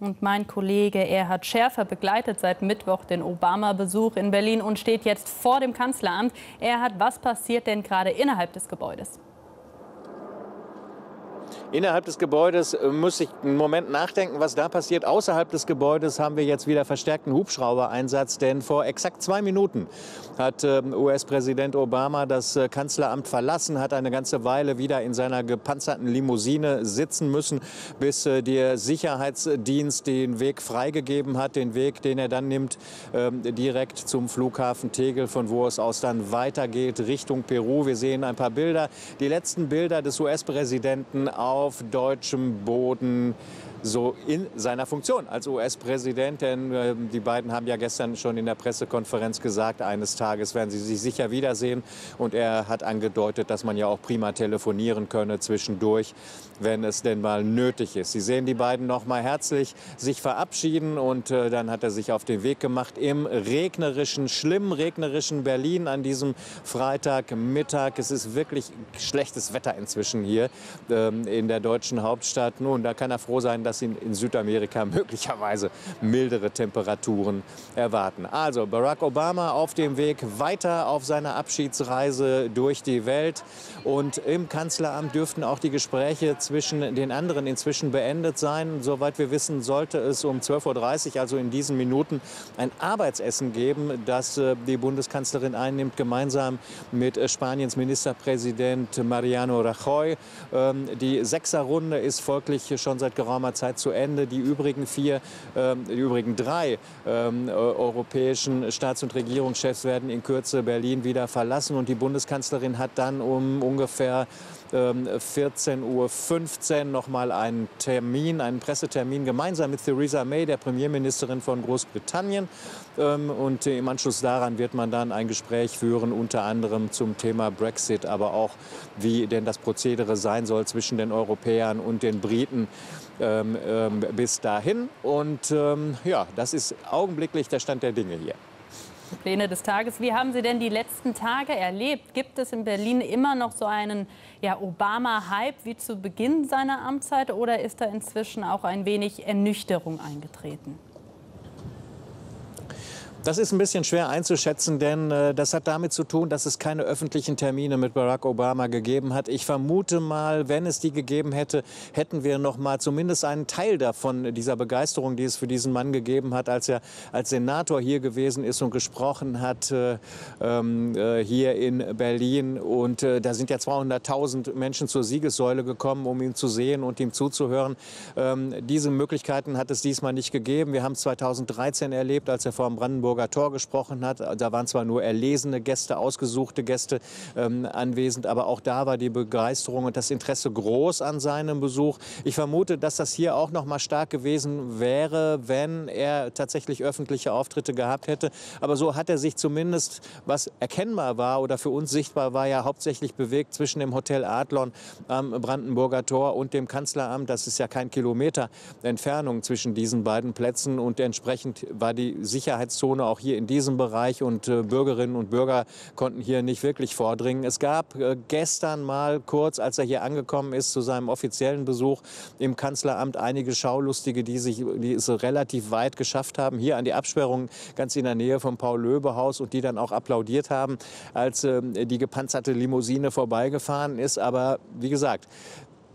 Und mein Kollege Erhard Schärfer begleitet seit Mittwoch den Obama-Besuch in Berlin und steht jetzt vor dem Kanzleramt. Erhard, was passiert denn gerade innerhalb des Gebäudes? Innerhalb des Gebäudes äh, muss ich einen Moment nachdenken, was da passiert. Außerhalb des Gebäudes haben wir jetzt wieder verstärkten Hubschrauber-Einsatz, denn vor exakt zwei Minuten hat ähm, US-Präsident Obama das äh, Kanzleramt verlassen, hat eine ganze Weile wieder in seiner gepanzerten Limousine sitzen müssen, bis äh, der Sicherheitsdienst den Weg freigegeben hat, den Weg, den er dann nimmt, ähm, direkt zum Flughafen Tegel, von wo es aus dann weitergeht Richtung Peru. Wir sehen ein paar Bilder, die letzten Bilder des US-Präsidenten auf deutschem Boden so in seiner Funktion als US-Präsident. Denn äh, die beiden haben ja gestern schon in der Pressekonferenz gesagt, eines Tages werden sie sich sicher wiedersehen. Und er hat angedeutet, dass man ja auch prima telefonieren könne zwischendurch, wenn es denn mal nötig ist. Sie sehen die beiden noch mal herzlich sich verabschieden und äh, dann hat er sich auf den Weg gemacht im regnerischen, schlimm regnerischen Berlin an diesem Freitagmittag. Es ist wirklich schlechtes Wetter inzwischen hier ähm, in der deutschen Hauptstadt. Nun, da kann er froh sein, dass dass ihn in Südamerika möglicherweise mildere Temperaturen erwarten. Also Barack Obama auf dem Weg weiter auf seiner Abschiedsreise durch die Welt. Und im Kanzleramt dürften auch die Gespräche zwischen den anderen inzwischen beendet sein. Soweit wir wissen, sollte es um 12.30 Uhr, also in diesen Minuten, ein Arbeitsessen geben, das äh, die Bundeskanzlerin einnimmt, gemeinsam mit äh, Spaniens Ministerpräsident Mariano Rajoy. Ähm, die Sechserrunde ist folglich schon seit geraumer Zeit Zeit zu Ende. Die übrigen vier, ähm, die übrigen drei ähm, europäischen Staats- und Regierungschefs werden in Kürze Berlin wieder verlassen. Und die Bundeskanzlerin hat dann um ungefähr 14.15 ähm, Uhr noch mal einen Termin, einen Pressetermin gemeinsam mit Theresa May, der Premierministerin von Großbritannien. Und im Anschluss daran wird man dann ein Gespräch führen, unter anderem zum Thema Brexit, aber auch wie denn das Prozedere sein soll zwischen den Europäern und den Briten ähm, ähm, bis dahin. Und ähm, ja, das ist augenblicklich der Stand der Dinge hier. Pläne des Tages. Wie haben Sie denn die letzten Tage erlebt? Gibt es in Berlin immer noch so einen ja, Obama-Hype wie zu Beginn seiner Amtszeit oder ist da inzwischen auch ein wenig Ernüchterung eingetreten? Das ist ein bisschen schwer einzuschätzen, denn äh, das hat damit zu tun, dass es keine öffentlichen Termine mit Barack Obama gegeben hat. Ich vermute mal, wenn es die gegeben hätte, hätten wir noch mal zumindest einen Teil davon, dieser Begeisterung, die es für diesen Mann gegeben hat, als er als Senator hier gewesen ist und gesprochen hat äh, ähm, äh, hier in Berlin. Und äh, da sind ja 200.000 Menschen zur Siegessäule gekommen, um ihn zu sehen und ihm zuzuhören. Ähm, diese Möglichkeiten hat es diesmal nicht gegeben. Wir haben 2013 erlebt, als er vor dem Brandenburg Brandenburger Tor gesprochen hat. Da waren zwar nur erlesene Gäste, ausgesuchte Gäste ähm, anwesend, aber auch da war die Begeisterung und das Interesse groß an seinem Besuch. Ich vermute, dass das hier auch noch mal stark gewesen wäre, wenn er tatsächlich öffentliche Auftritte gehabt hätte. Aber so hat er sich zumindest, was erkennbar war oder für uns sichtbar war, ja hauptsächlich bewegt zwischen dem Hotel Adlon am Brandenburger Tor und dem Kanzleramt. Das ist ja kein Kilometer Entfernung zwischen diesen beiden Plätzen und entsprechend war die Sicherheitszone Zone auch hier in diesem Bereich und äh, Bürgerinnen und Bürger konnten hier nicht wirklich vordringen. Es gab äh, gestern mal kurz, als er hier angekommen ist, zu seinem offiziellen Besuch im Kanzleramt einige Schaulustige, die, sich, die es relativ weit geschafft haben, hier an die Absperrung ganz in der Nähe vom Paul-Löbe-Haus und die dann auch applaudiert haben, als äh, die gepanzerte Limousine vorbeigefahren ist. Aber wie gesagt,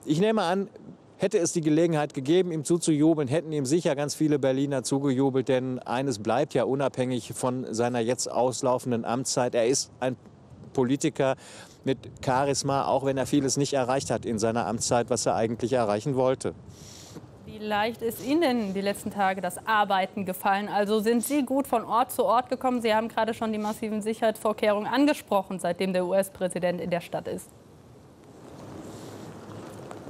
ich nehme an, Hätte es die Gelegenheit gegeben, ihm zuzujubeln, hätten ihm sicher ganz viele Berliner zugejubelt. Denn eines bleibt ja unabhängig von seiner jetzt auslaufenden Amtszeit. Er ist ein Politiker mit Charisma, auch wenn er vieles nicht erreicht hat in seiner Amtszeit, was er eigentlich erreichen wollte. Wie leicht ist Ihnen die letzten Tage das Arbeiten gefallen? Also sind Sie gut von Ort zu Ort gekommen? Sie haben gerade schon die massiven Sicherheitsvorkehrungen angesprochen, seitdem der US-Präsident in der Stadt ist.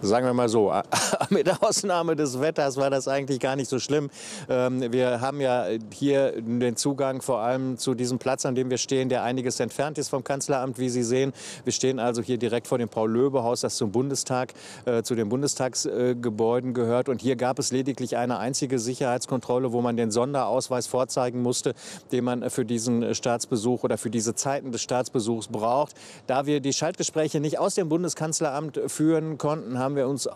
Sagen wir mal so, mit Ausnahme des Wetters war das eigentlich gar nicht so schlimm. Ähm, wir haben ja hier den Zugang vor allem zu diesem Platz, an dem wir stehen, der einiges entfernt ist vom Kanzleramt, wie Sie sehen. Wir stehen also hier direkt vor dem Paul-Löbe-Haus, das zum Bundestag, äh, zu den Bundestagsgebäuden gehört. Und hier gab es lediglich eine einzige Sicherheitskontrolle, wo man den Sonderausweis vorzeigen musste, den man für diesen Staatsbesuch oder für diese Zeiten des Staatsbesuchs braucht. Da wir die Schaltgespräche nicht aus dem Bundeskanzleramt führen konnten, haben haben wir uns,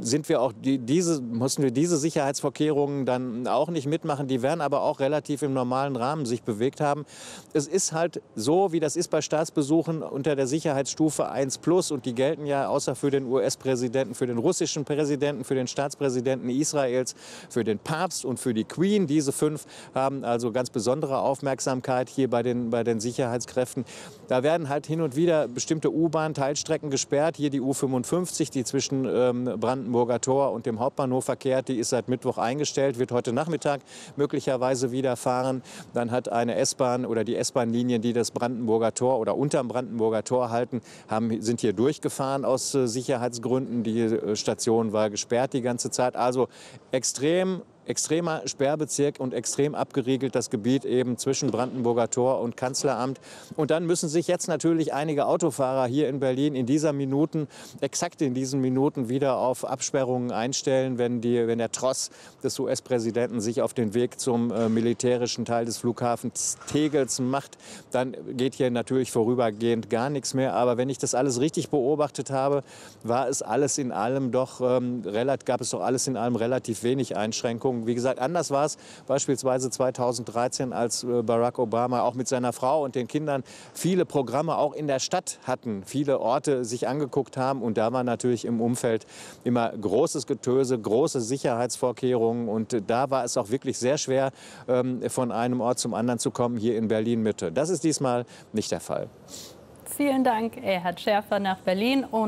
sind wir auch die, diese, mussten wir diese Sicherheitsvorkehrungen dann auch nicht mitmachen. Die werden aber auch relativ im normalen Rahmen sich bewegt haben. Es ist halt so, wie das ist bei Staatsbesuchen unter der Sicherheitsstufe 1 plus und die gelten ja außer für den US-Präsidenten, für den russischen Präsidenten, für den Staatspräsidenten Israels, für den Papst und für die Queen. Diese fünf haben also ganz besondere Aufmerksamkeit hier bei den, bei den Sicherheitskräften. Da werden halt hin und wieder bestimmte U-Bahn-Teilstrecken gesperrt. Hier die U55, die zwischen ähm, Brandenburger Tor und dem Hauptbahnhof verkehrt, die ist seit Mittwoch eingestellt, wird heute Nachmittag möglicherweise wieder fahren. Dann hat eine S-Bahn oder die S-Bahn-Linien, die das Brandenburger Tor oder unterm Brandenburger Tor halten, haben, sind hier durchgefahren aus äh, Sicherheitsgründen. Die äh, Station war gesperrt die ganze Zeit. Also extrem extremer Sperrbezirk und extrem abgeriegelt das Gebiet eben zwischen Brandenburger Tor und Kanzleramt. Und dann müssen sich jetzt natürlich einige Autofahrer hier in Berlin in dieser Minuten, exakt in diesen Minuten wieder auf Absperrungen einstellen, wenn, die, wenn der Tross des US-Präsidenten sich auf den Weg zum äh, militärischen Teil des Flughafens Tegels macht. Dann geht hier natürlich vorübergehend gar nichts mehr. Aber wenn ich das alles richtig beobachtet habe, war es alles in allem doch, ähm, gab es doch alles in allem relativ wenig Einschränkungen. Wie gesagt, anders war es beispielsweise 2013, als äh, Barack Obama auch mit seiner Frau und den Kindern viele Programme auch in der Stadt hatten, viele Orte sich angeguckt haben. Und da war natürlich im Umfeld immer großes Getöse, große Sicherheitsvorkehrungen. Und da war es auch wirklich sehr schwer, ähm, von einem Ort zum anderen zu kommen, hier in Berlin Mitte. Das ist diesmal nicht der Fall. Vielen Dank, Erhard Schärfer nach Berlin. Und